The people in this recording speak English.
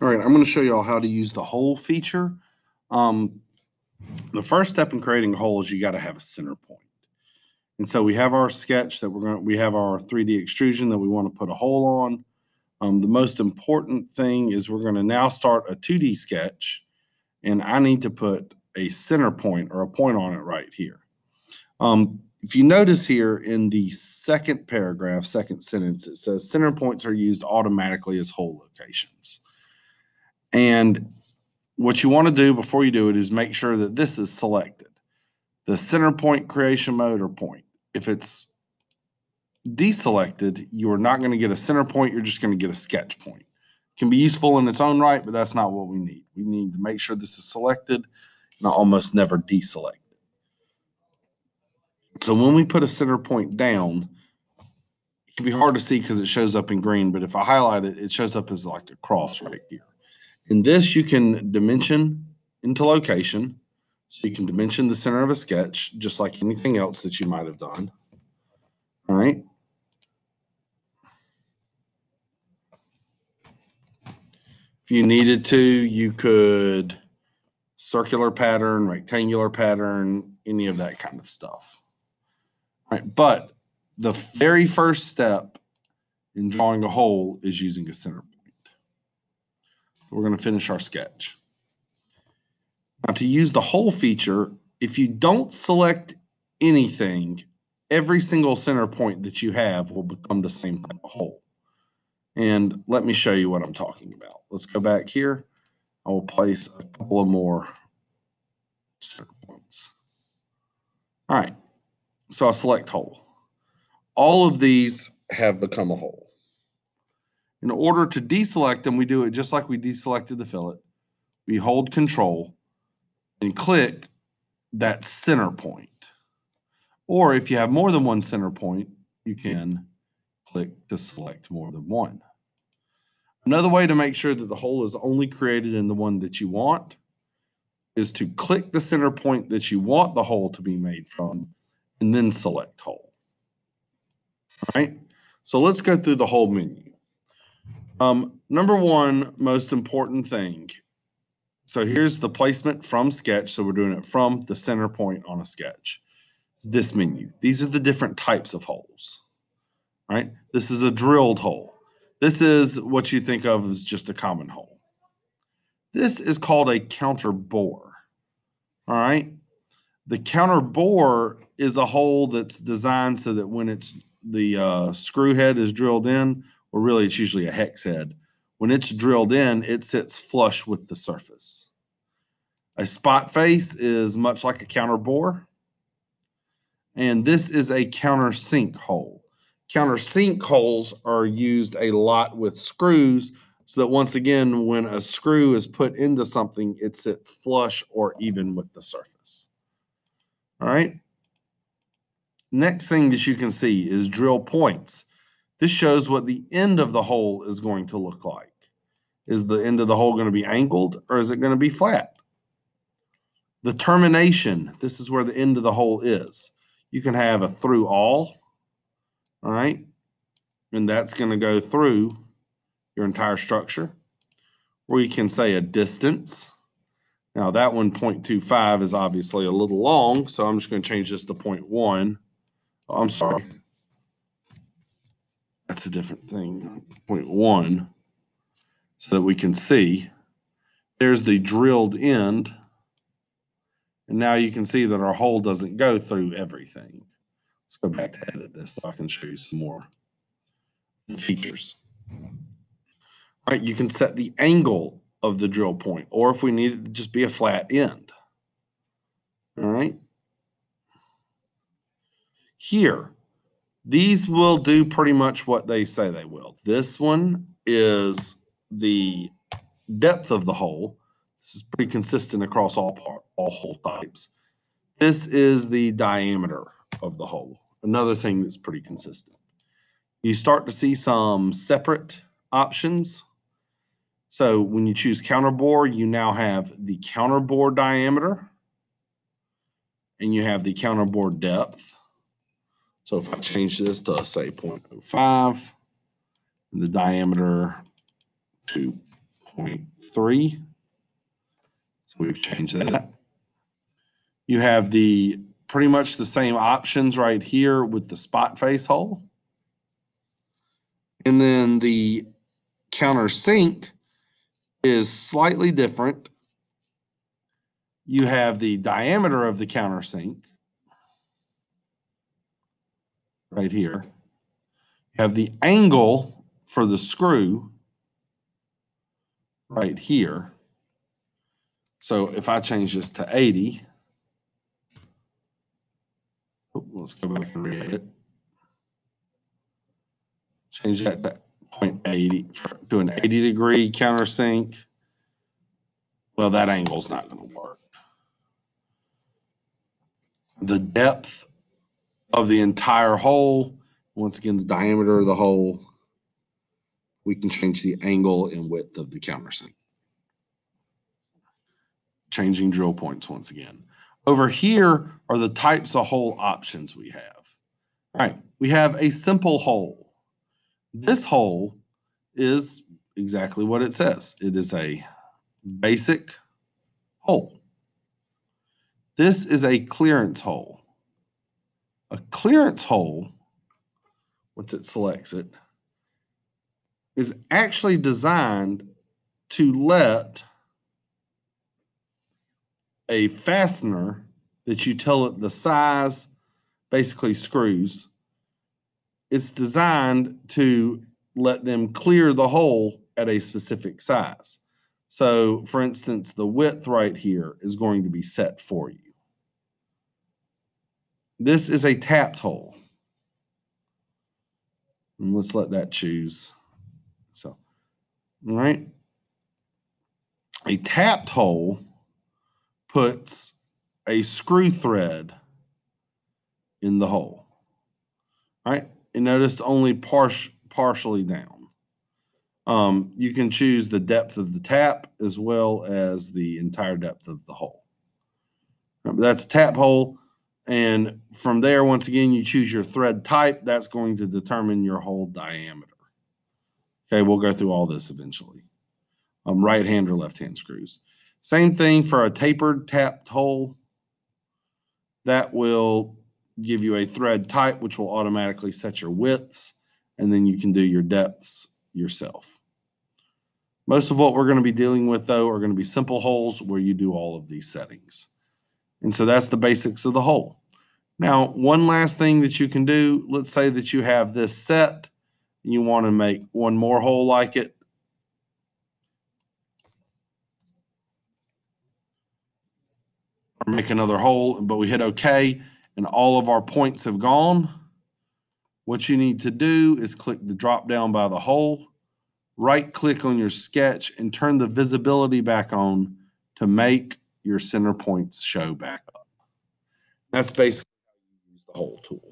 All right, I'm going to show you all how to use the hole feature. Um, the first step in creating a hole is you got to have a center point. And so we have our sketch that we're going to, we have our 3D extrusion that we want to put a hole on. Um, the most important thing is we're going to now start a 2D sketch and I need to put a center point or a point on it right here. Um, if you notice here in the second paragraph, second sentence, it says center points are used automatically as hole locations. And what you want to do before you do it is make sure that this is selected. The center point creation mode or point. If it's deselected, you are not going to get a center point. You're just going to get a sketch point. Can be useful in its own right, but that's not what we need. We need to make sure this is selected and I almost never deselect it. So when we put a center point down, it can be hard to see because it shows up in green, but if I highlight it, it shows up as like a cross right here. In this, you can dimension into location. So you can dimension the center of a sketch, just like anything else that you might have done. All right. If you needed to, you could circular pattern, rectangular pattern, any of that kind of stuff. All right. But the very first step in drawing a hole is using a center. We're going to finish our sketch. Now to use the hole feature, if you don't select anything, every single center point that you have will become the same type of hole. And let me show you what I'm talking about. Let's go back here. I will place a couple of more center points. All right, so I select hole. All of these have become a hole. In order to deselect them, we do it just like we deselected the fillet. We hold control and click that center point. Or if you have more than one center point, you can click to select more than one. Another way to make sure that the hole is only created in the one that you want is to click the center point that you want the hole to be made from and then select hole. All right, so let's go through the whole menu. Um, number one, most important thing. So here's the placement from sketch. So we're doing it from the center point on a sketch. It's this menu. These are the different types of holes, right? This is a drilled hole. This is what you think of as just a common hole. This is called a counter bore, all right? The counter bore is a hole that's designed so that when it's the uh, screw head is drilled in, or really it's usually a hex head. When it's drilled in, it sits flush with the surface. A spot face is much like a counter bore. And this is a countersink hole. Countersink holes are used a lot with screws so that once again, when a screw is put into something, it sits flush or even with the surface. All right. Next thing that you can see is drill points. This shows what the end of the hole is going to look like. Is the end of the hole going to be angled or is it going to be flat? The termination, this is where the end of the hole is. You can have a through all, all right? And that's going to go through your entire structure. Or you can say a distance. Now that one 0.25 is obviously a little long, so I'm just going to change this to 0.1. Oh, I'm sorry. That's a different thing. Point one, so that we can see. There's the drilled end. And now you can see that our hole doesn't go through everything. Let's go back to edit this so I can show you some more features. All right, you can set the angle of the drill point, or if we need it to just be a flat end. All right. Here, these will do pretty much what they say they will. This one is the depth of the hole. This is pretty consistent across all part, all hole types. This is the diameter of the hole. Another thing that's pretty consistent. You start to see some separate options. So when you choose counter bore, you now have the counter bore diameter and you have the counter bore depth. So if I change this to say 0.05 and the diameter to 0.3. So we've changed that. You have the pretty much the same options right here with the spot face hole. And then the countersink is slightly different. You have the diameter of the countersink right here. You have the angle for the screw right here. So if I change this to 80, oh, let's go back and read it. Change that to 0.80 to an 80 degree countersink. Well, that angle's not going to work. The depth of the entire hole, once again, the diameter of the hole, we can change the angle and width of the countersink. Changing drill points once again. Over here are the types of hole options we have. All right, we have a simple hole. This hole is exactly what it says. It is a basic hole. This is a clearance hole. A clearance hole, once it selects it, is actually designed to let a fastener that you tell it the size, basically screws, it's designed to let them clear the hole at a specific size. So, for instance, the width right here is going to be set for you. This is a tapped hole. And let's let that choose. So, all right. A tapped hole puts a screw thread in the hole. All right. And notice only partial partially down. Um, you can choose the depth of the tap as well as the entire depth of the hole. Remember, that's a tap hole. And from there, once again, you choose your thread type. That's going to determine your hole diameter. Okay, we'll go through all this eventually. Um, right hand or left hand screws. Same thing for a tapered tapped hole. That will give you a thread type, which will automatically set your widths and then you can do your depths yourself. Most of what we're going to be dealing with, though, are going to be simple holes where you do all of these settings. And so that's the basics of the hole. Now, one last thing that you can do, let's say that you have this set and you want to make one more hole like it. Or make another hole, but we hit OK and all of our points have gone. What you need to do is click the drop down by the hole, right click on your sketch and turn the visibility back on to make your center points show back up. That's basically the whole tool.